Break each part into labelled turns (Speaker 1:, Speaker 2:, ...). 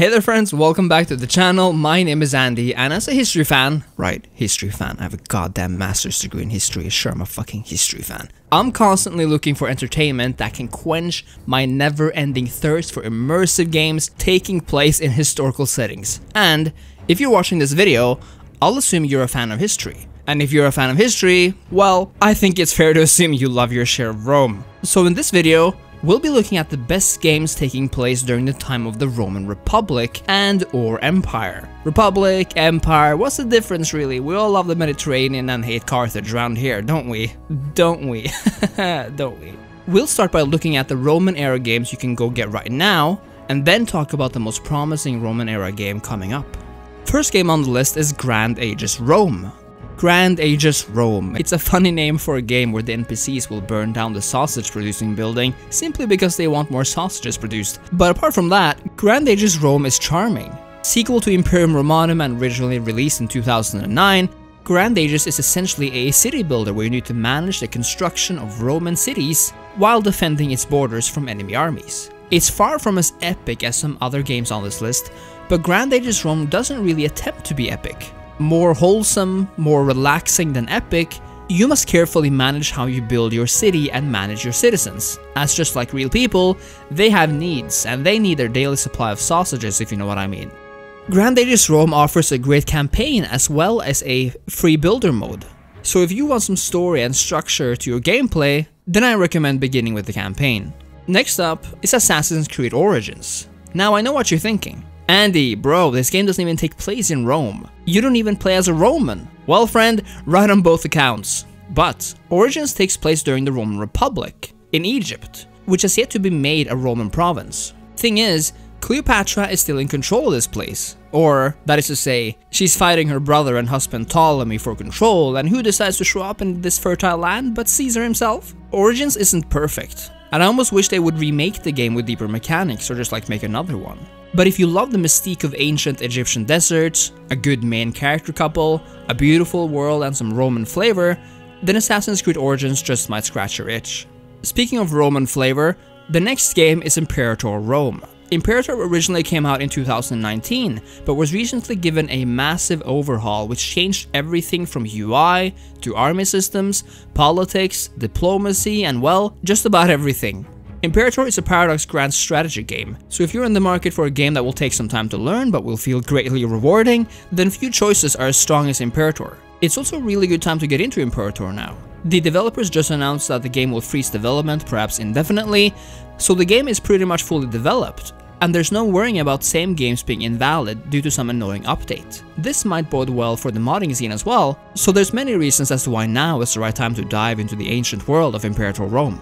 Speaker 1: Hey there friends, welcome back to the channel. My name is Andy, and as a history fan, right, history fan, I have a goddamn master's degree in history, sure I'm a fucking history fan. I'm constantly looking for entertainment that can quench my never-ending thirst for immersive games taking place in historical settings. And if you're watching this video, I'll assume you're a fan of history. And if you're a fan of history, well, I think it's fair to assume you love your share of Rome. So in this video, We'll be looking at the best games taking place during the time of the Roman Republic and or Empire. Republic, Empire, what's the difference really? We all love the Mediterranean and hate Carthage around here, don't we? Don't we? don't we? We'll start by looking at the Roman era games you can go get right now, and then talk about the most promising Roman era game coming up. First game on the list is Grand Ages Rome. Grand Ages Rome. It's a funny name for a game where the NPCs will burn down the sausage producing building simply because they want more sausages produced. But apart from that, Grand Ages Rome is charming. Sequel to Imperium Romanum and originally released in 2009, Grand Ages is essentially a city builder where you need to manage the construction of Roman cities while defending its borders from enemy armies. It's far from as epic as some other games on this list, but Grand Ages Rome doesn't really attempt to be epic more wholesome, more relaxing than epic, you must carefully manage how you build your city and manage your citizens. As just like real people, they have needs, and they need their daily supply of sausages if you know what I mean. Grand Ages Rome offers a great campaign as well as a free builder mode. So if you want some story and structure to your gameplay, then I recommend beginning with the campaign. Next up is Assassin's Creed Origins. Now I know what you're thinking. Andy, bro, this game doesn't even take place in Rome. You don't even play as a Roman. Well, friend, right on both accounts. But Origins takes place during the Roman Republic, in Egypt, which has yet to be made a Roman province. Thing is, Cleopatra is still in control of this place. Or, that is to say, she's fighting her brother and husband Ptolemy for control, and who decides to show up in this fertile land but Caesar himself? Origins isn't perfect, and I almost wish they would remake the game with deeper mechanics or just like make another one. But if you love the mystique of ancient Egyptian deserts, a good main character couple, a beautiful world and some Roman flavor, then Assassin's Creed Origins just might scratch your itch. Speaking of Roman flavor, the next game is Imperator Rome. Imperator originally came out in 2019, but was recently given a massive overhaul which changed everything from UI to army systems, politics, diplomacy, and well, just about everything. Imperator is a Paradox Grand strategy game, so if you're in the market for a game that will take some time to learn but will feel greatly rewarding, then few choices are as strong as Imperator. It's also a really good time to get into Imperator now. The developers just announced that the game will freeze development, perhaps indefinitely, so the game is pretty much fully developed, and there's no worrying about same games being invalid due to some annoying update. This might bode well for the modding scene as well, so there's many reasons as to why now is the right time to dive into the ancient world of Imperator Rome.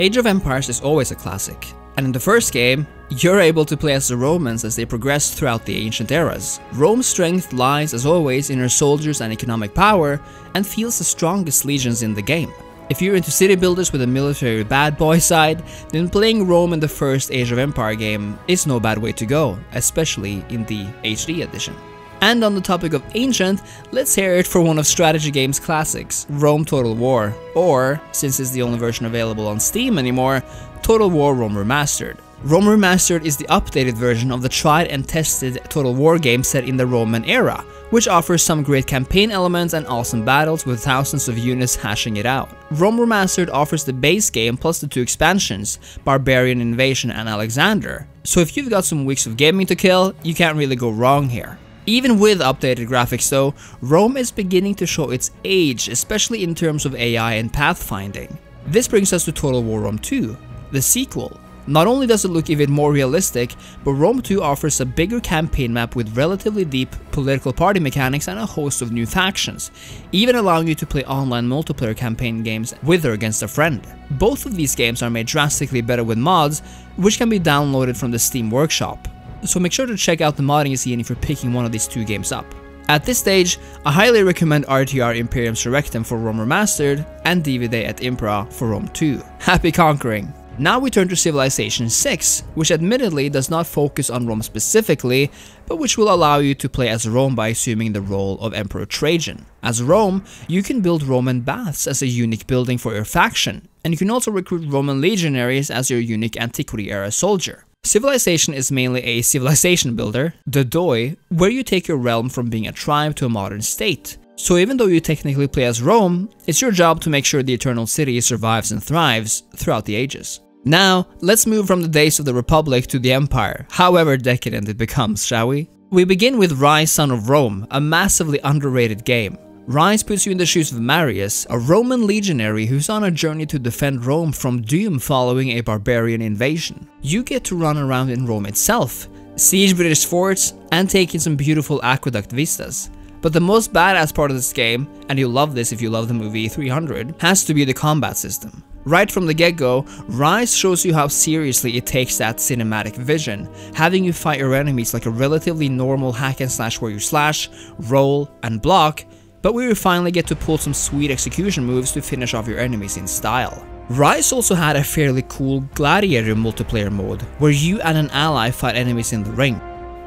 Speaker 1: Age of Empires is always a classic, and in the first game, you're able to play as the Romans as they progress throughout the ancient eras. Rome's strength lies, as always, in her soldiers and economic power, and feels the strongest legions in the game. If you're into city builders with a military bad boy side, then playing Rome in the first Age of Empire game is no bad way to go, especially in the HD edition. And on the topic of ancient, let's hear it for one of strategy games classics, Rome Total War, or, since it's the only version available on Steam anymore, Total War Rome Remastered. Rome Remastered is the updated version of the tried and tested Total War game set in the Roman era, which offers some great campaign elements and awesome battles with thousands of units hashing it out. Rome Remastered offers the base game plus the two expansions, Barbarian Invasion and Alexander, so if you've got some weeks of gaming to kill, you can't really go wrong here. Even with updated graphics though, Rome is beginning to show its age, especially in terms of AI and pathfinding. This brings us to Total War Rome 2, the sequel. Not only does it look even more realistic, but Rome 2 offers a bigger campaign map with relatively deep political party mechanics and a host of new factions, even allowing you to play online multiplayer campaign games with or against a friend. Both of these games are made drastically better with mods, which can be downloaded from the Steam Workshop so make sure to check out the modding scene if you're picking one of these two games up. At this stage, I highly recommend RTR Imperium Surrectum for Rome Remastered and Divide et Impera for Rome 2. Happy conquering! Now we turn to Civilization 6, which admittedly does not focus on Rome specifically, but which will allow you to play as Rome by assuming the role of Emperor Trajan. As Rome, you can build Roman baths as a unique building for your faction, and you can also recruit Roman legionaries as your unique antiquity era soldier. Civilization is mainly a civilization builder, the Doi, where you take your realm from being a tribe to a modern state. So even though you technically play as Rome, it's your job to make sure the Eternal City survives and thrives throughout the ages. Now, let's move from the days of the Republic to the Empire, however decadent it becomes, shall we? We begin with Ryse Son of Rome, a massively underrated game. Ryse puts you in the shoes of Marius, a Roman legionary who's on a journey to defend Rome from doom following a barbarian invasion. You get to run around in Rome itself, siege British forts, and take in some beautiful aqueduct vistas. But the most badass part of this game, and you'll love this if you love the movie 300, has to be the combat system. Right from the get-go, Ryse shows you how seriously it takes that cinematic vision, having you fight your enemies like a relatively normal hack and slash where you slash, roll, and block, but we will finally get to pull some sweet execution moves to finish off your enemies in style. Ryse also had a fairly cool gladiator multiplayer mode, where you and an ally fight enemies in the ring.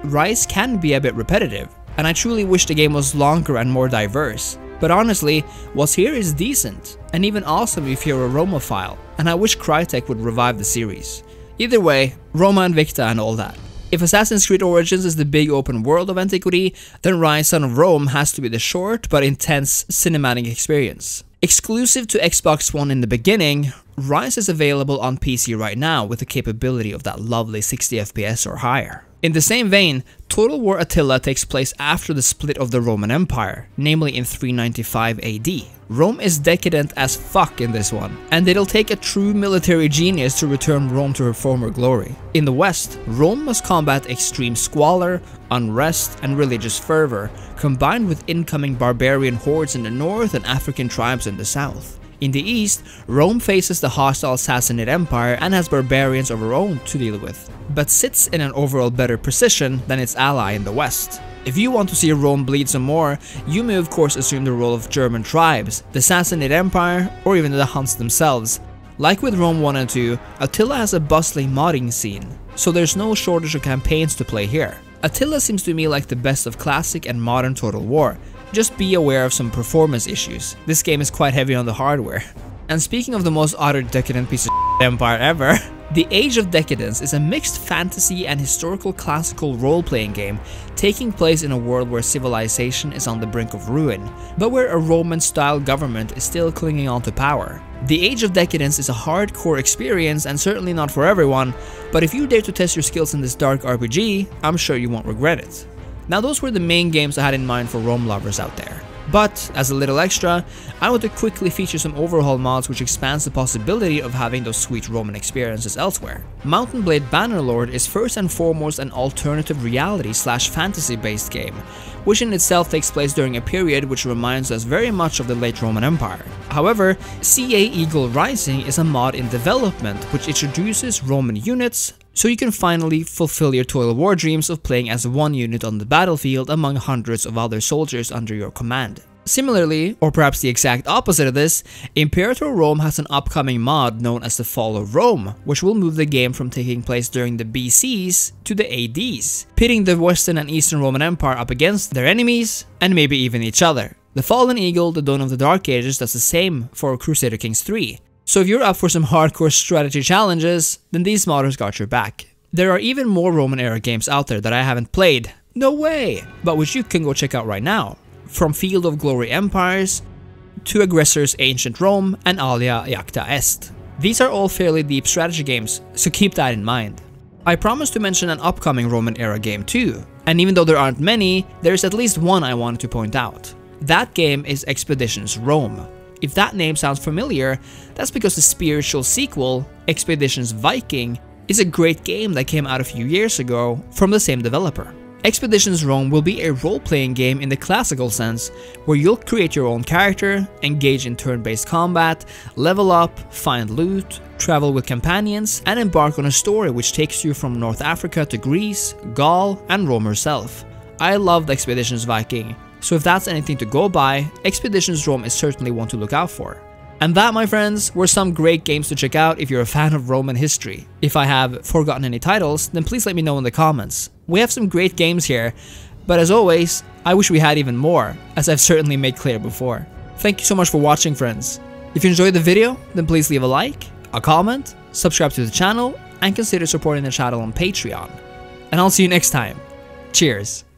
Speaker 1: Ryse can be a bit repetitive, and I truly wish the game was longer and more diverse. But honestly, what's here is decent, and even awesome if you're a Romophile, and I wish Crytek would revive the series. Either way, Roma Invicta and all that. If Assassin's Creed Origins is the big open world of Antiquity, then Ryse Son of Rome has to be the short but intense cinematic experience. Exclusive to Xbox One in the beginning, Ryse is available on PC right now with the capability of that lovely 60 FPS or higher. In the same vein, Total War Attila takes place after the split of the Roman Empire, namely in 395 AD. Rome is decadent as fuck in this one, and it'll take a true military genius to return Rome to her former glory. In the West, Rome must combat extreme squalor, unrest, and religious fervor, combined with incoming barbarian hordes in the north and African tribes in the south. In the east, Rome faces the hostile Sassanid Empire and has barbarians of her own to deal with, but sits in an overall better position than its ally in the west. If you want to see Rome bleed some more, you may of course assume the role of German tribes, the Sassanid Empire, or even the Huns themselves. Like with Rome 1 and 2, Attila has a bustling modding scene, so there's no shortage of campaigns to play here. Attila seems to me like the best of classic and modern Total War, just be aware of some performance issues. This game is quite heavy on the hardware. And speaking of the most utter decadent piece of empire ever, The Age of Decadence is a mixed fantasy and historical classical role-playing game taking place in a world where civilization is on the brink of ruin, but where a Roman-style government is still clinging on to power. The Age of Decadence is a hardcore experience and certainly not for everyone, but if you dare to test your skills in this dark RPG, I'm sure you won't regret it. Now those were the main games I had in mind for Rome lovers out there. But, as a little extra, I want to quickly feature some overhaul mods which expands the possibility of having those sweet Roman experiences elsewhere. Mount and Blade Bannerlord is first and foremost an alternative reality slash fantasy based game, which in itself takes place during a period which reminds us very much of the late Roman Empire. However, CA Eagle Rising is a mod in development which introduces Roman units, so you can finally fulfill your Total War dreams of playing as one unit on the battlefield among hundreds of other soldiers under your command. Similarly, or perhaps the exact opposite of this, Imperator Rome has an upcoming mod known as the Fall of Rome, which will move the game from taking place during the BCs to the ADs, pitting the Western and Eastern Roman Empire up against their enemies, and maybe even each other. The Fallen Eagle, the Dawn of the Dark Ages does the same for Crusader Kings 3, so if you're up for some hardcore strategy challenges, then these modders got your back. There are even more Roman era games out there that I haven't played, no way, but which you can go check out right now. From Field of Glory Empires, to Aggressors Ancient Rome, and Alea Jacta Est. These are all fairly deep strategy games, so keep that in mind. I promised to mention an upcoming Roman era game too, and even though there aren't many, there's at least one I wanted to point out. That game is Expeditions Rome, if that name sounds familiar, that's because the spiritual sequel, Expeditions Viking, is a great game that came out a few years ago from the same developer. Expeditions Rome will be a role-playing game in the classical sense, where you'll create your own character, engage in turn-based combat, level up, find loot, travel with companions, and embark on a story which takes you from North Africa to Greece, Gaul, and Rome herself. I loved Expeditions Viking, so if that's anything to go by, Expeditions Rome is certainly one to look out for. And that, my friends, were some great games to check out if you're a fan of Roman history. If I have forgotten any titles, then please let me know in the comments. We have some great games here, but as always, I wish we had even more, as I've certainly made clear before. Thank you so much for watching, friends. If you enjoyed the video, then please leave a like, a comment, subscribe to the channel, and consider supporting the channel on Patreon. And I'll see you next time. Cheers.